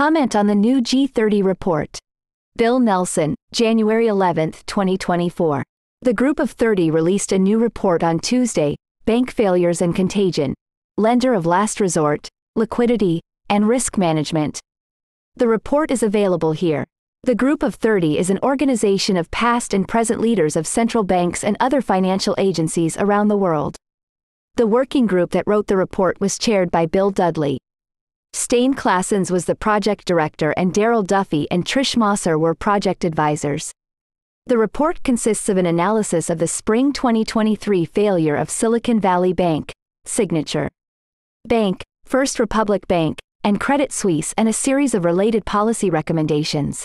Comment on the new G30 report. Bill Nelson, January 11, 2024. The Group of 30 released a new report on Tuesday Bank Failures and Contagion, Lender of Last Resort, Liquidity, and Risk Management. The report is available here. The Group of 30 is an organization of past and present leaders of central banks and other financial agencies around the world. The working group that wrote the report was chaired by Bill Dudley. Stijn Claessens was the project director and Darrell Duffie and Trish Mosser were project advisors. The report consists of an analysis of the spring 2023 failure of Silicon Valley Bank, Signature Bank, First Republic Bank, and Credit Suisse and a series of related policy recommendations.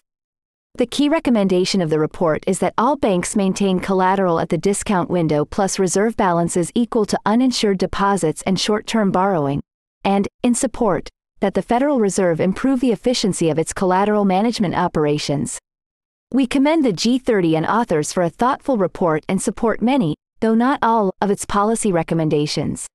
The key recommendation of the report is that all banks maintain collateral at the discount window plus reserve balances equal to uninsured deposits and short term borrowing, and, in support, that the Federal Reserve improve the efficiency of its collateral management operations. We commend the G30 and authors for a thoughtful report and support many, though not all, of its policy recommendations.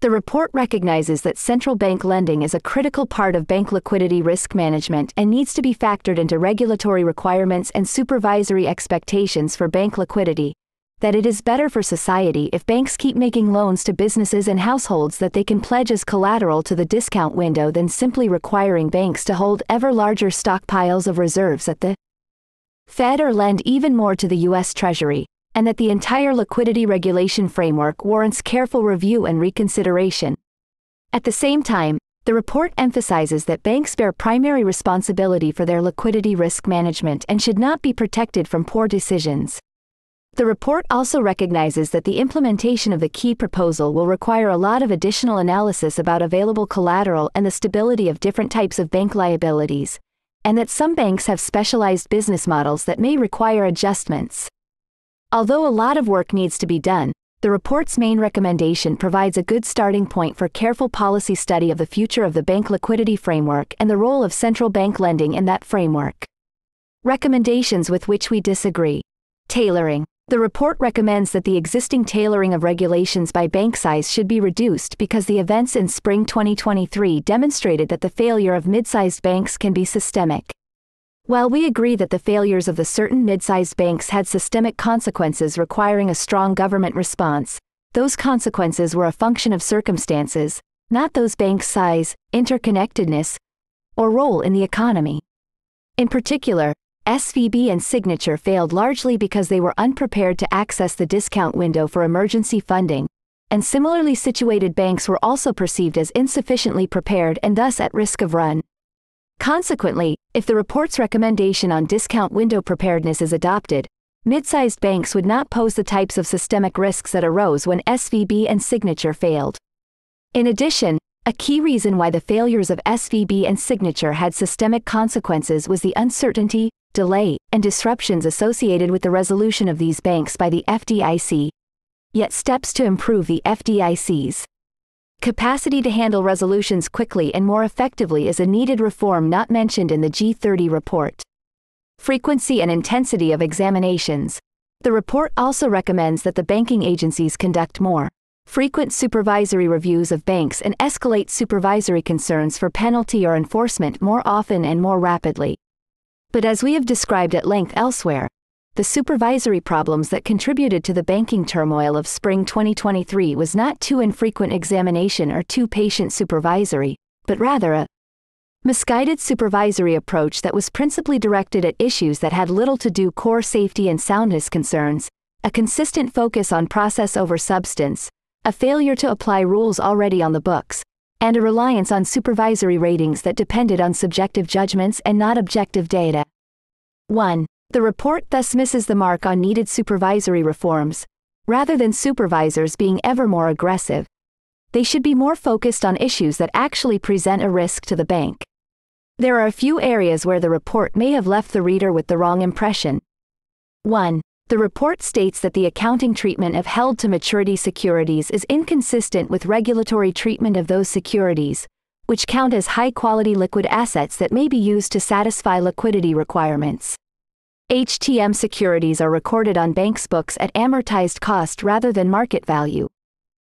The report recognizes that central bank lending is a critical part of bank liquidity risk management and needs to be factored into regulatory requirements and supervisory expectations for bank liquidity, that it is better for society if banks keep making loans to businesses and households that they can pledge as collateral to the discount window than simply requiring banks to hold ever larger stockpiles of reserves at the Fed or lend even more to the U.S. Treasury, and that the entire liquidity regulation framework warrants careful review and reconsideration. At the same time, the report emphasizes that banks bear primary responsibility for their liquidity risk management and should not be protected from poor decisions. The report also recognizes that the implementation of the key proposal will require a lot of additional analysis about available collateral and the stability of different types of bank liabilities, and that some banks have specialized business models that may require adjustments. Although a lot of work needs to be done, the report's main recommendation provides a good starting point for careful policy study of the future of the bank liquidity framework and the role of central bank lending in that framework. Recommendations with which we disagree. Tailoring. The report recommends that the existing tailoring of regulations by bank size should be reduced because the events in spring 2023 demonstrated that the failure of mid-sized banks can be systemic. While we agree that the failures of the certain mid-sized banks had systemic consequences requiring a strong government response, those consequences were a function of circumstances, not those banks' size, interconnectedness, or role in the economy. In particular, SVB and Signature failed largely because they were unprepared to access the discount window for emergency funding, and similarly situated banks were also perceived as insufficiently prepared and thus at risk of run. Consequently, if the report's recommendation on discount window preparedness is adopted, mid-sized banks would not pose the types of systemic risks that arose when SVB and Signature failed. In addition, a key reason why the failures of SVB and Signature had systemic consequences was the uncertainty, delay, and disruptions associated with the resolution of these banks by the FDIC. Yet steps to improve the FDIC's capacity to handle resolutions quickly and more effectively is a needed reform not mentioned in the G30 report. Frequency and intensity of examinations. The report also recommends that the banking agencies conduct more frequent supervisory reviews of banks and escalate supervisory concerns for penalty or enforcement more often and more rapidly. But as we have described at length elsewhere, the supervisory problems that contributed to the banking turmoil of spring 2023 was not too infrequent examination or too patient supervisory, but rather a misguided supervisory approach that was principally directed at issues that had little to do core safety and soundness concerns, a consistent focus on process over substance, a failure to apply rules already on the books, and a reliance on supervisory ratings that depended on subjective judgments and not objective data. 1. The report thus misses the mark on needed supervisory reforms, rather than supervisors being ever more aggressive. They should be more focused on issues that actually present a risk to the bank. There are a few areas where the report may have left the reader with the wrong impression. 1. The report states that the accounting treatment of held to maturity securities is inconsistent with regulatory treatment of those securities, which count as high quality liquid assets that may be used to satisfy liquidity requirements. HTM securities are recorded on banks' books at amortized cost rather than market value.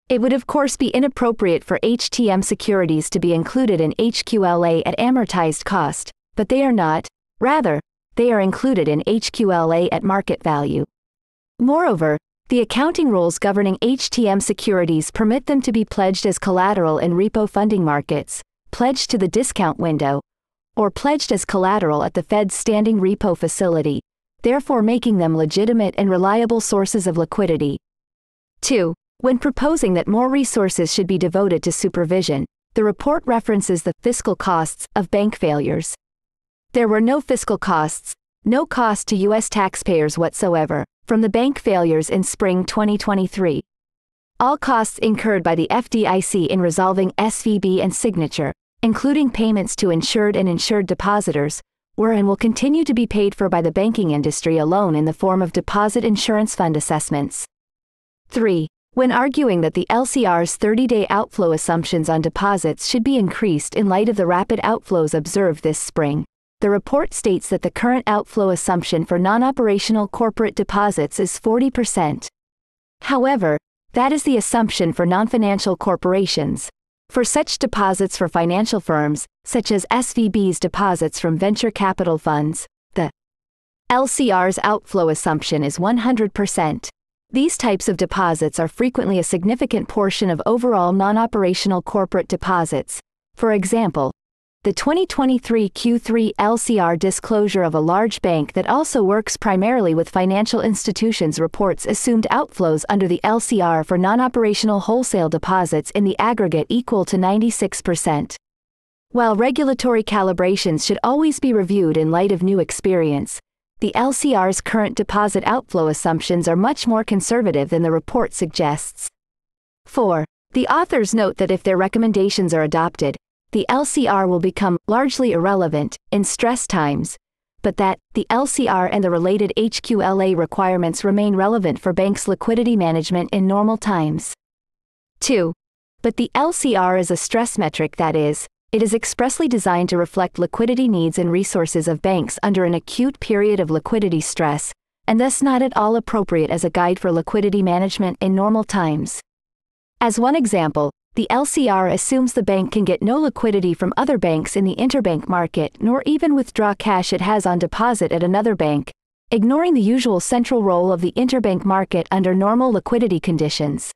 It would of course be inappropriate for HTM securities to be included in HQLA at amortized cost, but they are not, rather, they are included in HQLA at market value. Moreover, the accounting rules governing HTM securities permit them to be pledged as collateral in repo funding markets, pledged to the discount window, or pledged as collateral at the Fed's standing repo facility, therefore making them legitimate and reliable sources of liquidity. 2. When proposing that more resources should be devoted to supervision, the report references the fiscal costs of bank failures. There were no fiscal costs, no cost to U.S. taxpayers whatsoever, from the bank failures in spring 2023. All costs incurred by the FDIC in resolving SVB and Signature, including payments to insured and insured depositors, were and will continue to be paid for by the banking industry alone in the form of deposit insurance fund assessments. 3. When arguing that the LCR's 30 day outflow assumptions on deposits should be increased in light of the rapid outflows observed this spring, the report states that the current outflow assumption for non-operational corporate deposits is 40%. However, that is the assumption for non-financial corporations. For such deposits for financial firms, such as SVB's deposits from venture capital funds, the LCR's outflow assumption is 100%. These types of deposits are frequently a significant portion of overall non-operational corporate deposits. For example, the 2023 Q3 LCR disclosure of a large bank that also works primarily with financial institutions reports assumed outflows under the LCR for non-operational wholesale deposits in the aggregate equal to 96%. While regulatory calibrations should always be reviewed in light of new experience, the LCR's current deposit outflow assumptions are much more conservative than the report suggests. 4. The authors note that if their recommendations are adopted, the LCR will become largely irrelevant in stress times, but that the LCR and the related HQLA requirements remain relevant for banks' liquidity management in normal times. 2. But the LCR is a stress metric that is, it is expressly designed to reflect liquidity needs and resources of banks under an acute period of liquidity stress, and thus not at all appropriate as a guide for liquidity management in normal times. As one example, the LCR assumes the bank can get no liquidity from other banks in the interbank market nor even withdraw cash it has on deposit at another bank, ignoring the usual central role of the interbank market under normal liquidity conditions.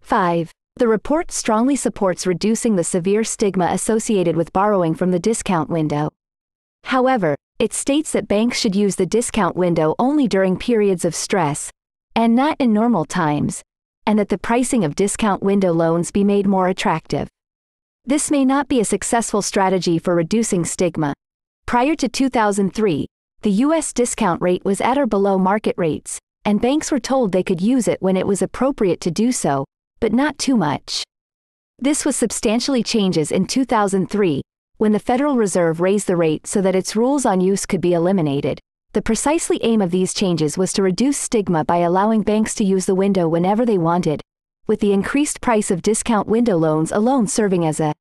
5. The report strongly supports reducing the severe stigma associated with borrowing from the discount window. However, it states that banks should use the discount window only during periods of stress, and not in normal times, and that the pricing of discount window loans be made more attractive. This may not be a successful strategy for reducing stigma. Prior to 2003, the U.S. discount rate was at or below market rates, and banks were told they could use it when it was appropriate to do so, but not too much. This was substantially changes in 2003, when the Federal Reserve raised the rate so that its rules on use could be eliminated. The precisely aim of these changes was to reduce stigma by allowing banks to use the window whenever they wanted, with the increased price of discount window loans alone serving as a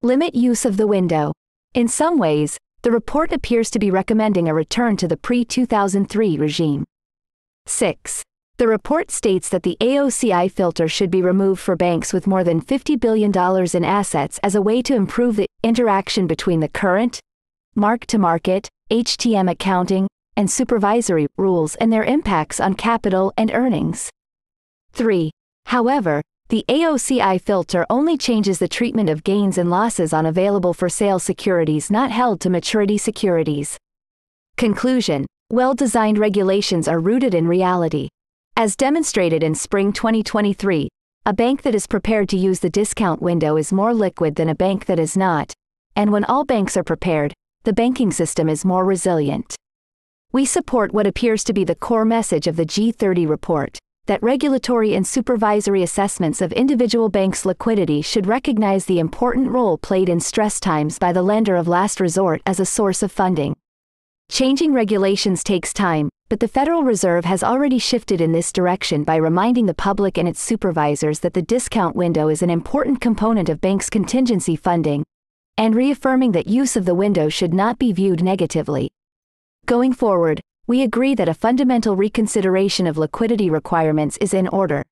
limit use of the window. In some ways, the report appears to be recommending a return to the pre 2003 regime. 6. The report states that the AOCI filter should be removed for banks with more than $50 billion in assets as a way to improve the interaction between the current, mark to market, HTM accounting, and supervisory rules and their impacts on capital and earnings. 3. However, the AOCI filter only changes the treatment of gains and losses on available for sale securities not held to maturity securities. Conclusion Well designed regulations are rooted in reality. As demonstrated in spring 2023, a bank that is prepared to use the discount window is more liquid than a bank that is not, and when all banks are prepared, the banking system is more resilient. We support what appears to be the core message of the G30 report that regulatory and supervisory assessments of individual banks' liquidity should recognize the important role played in stress times by the lender of last resort as a source of funding. Changing regulations takes time, but the Federal Reserve has already shifted in this direction by reminding the public and its supervisors that the discount window is an important component of banks' contingency funding, and reaffirming that use of the window should not be viewed negatively. Going forward, we agree that a fundamental reconsideration of liquidity requirements is in order.